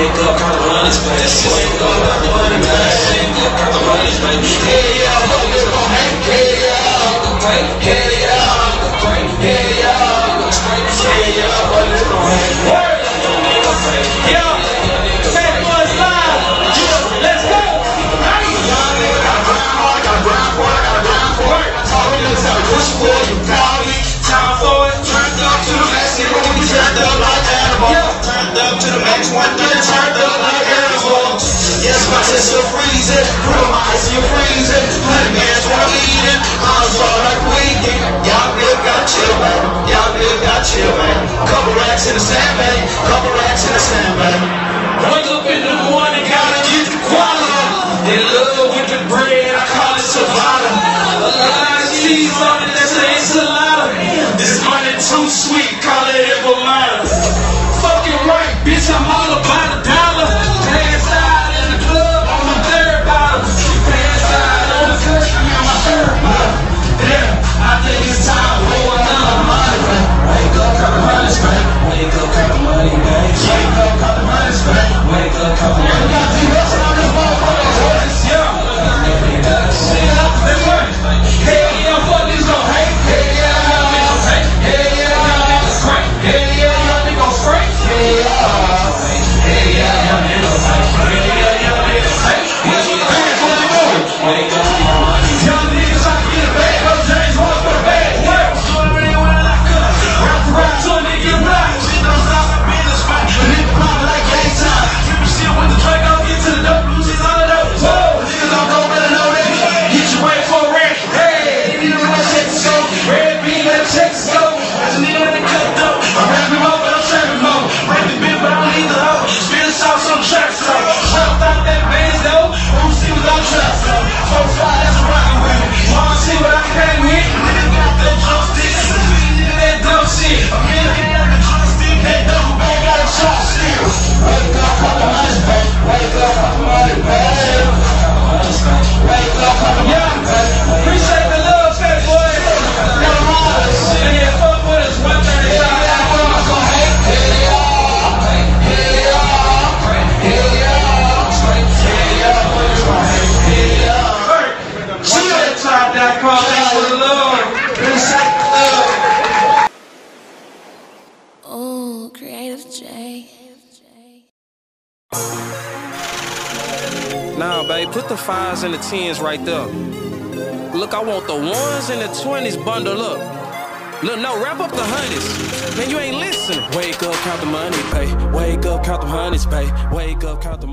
babe. Wake up, count the money, babe. Wake up, count the money, babe. Wake Turned up to the max, one third, turned up like animals. Yes, my is freezing, ice in freezing. Honey man's wanna eat it, I'm like weekend. Y'all nigga got chill, man. Y'all nigga got chill, man. Couple racks in the sand, man. Couple racks in the sand, man. Wake up in the morning, gotta get the quality. In love with the bread, I call it Savannah. A lot of cheese on it, Nah, babe, put the fives and the tens right there. Look, I want the ones and the twenties bundle up. Look, no, wrap up the hundreds. Man, you ain't listening. Wake up, count the money, pay. Wake up, count the hundreds, pay. Wake up, count the